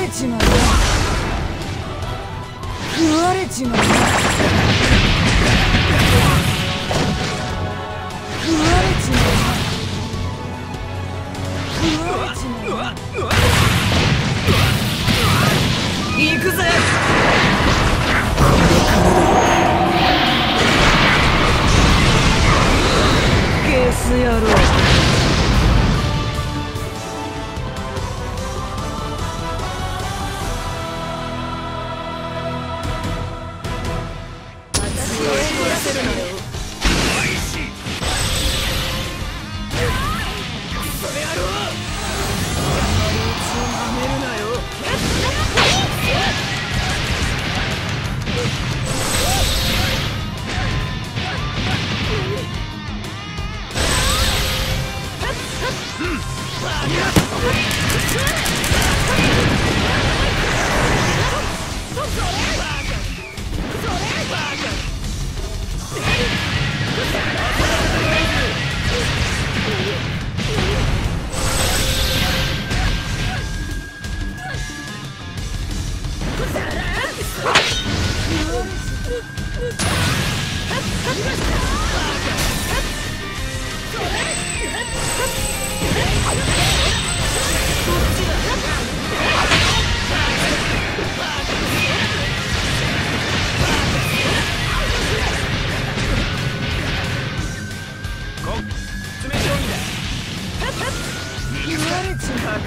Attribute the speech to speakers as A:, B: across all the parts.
A: れちまう食われちまう食われちまう食われちまう行くぜゲス野郎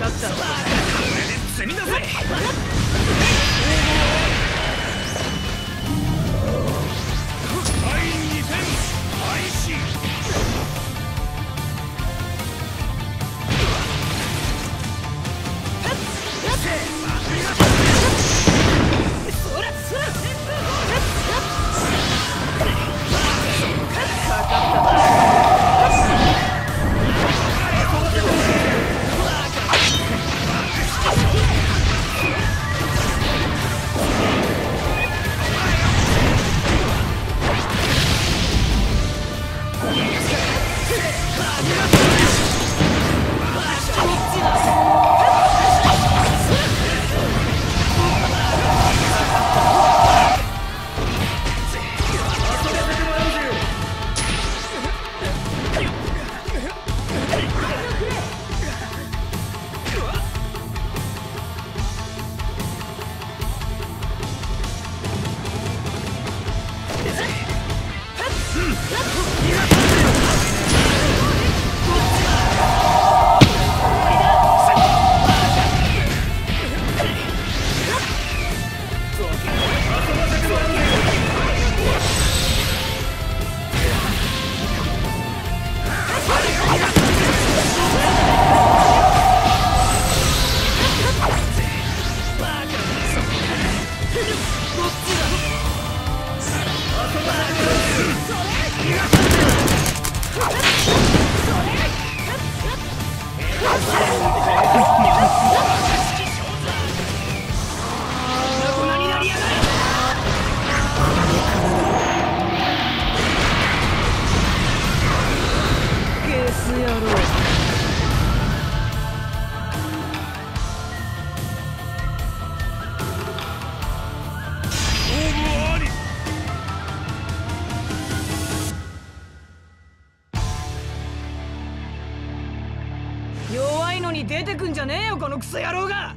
A: かったこれで積み出せ弱いに出てくんじゃねえよこのクソ野郎が。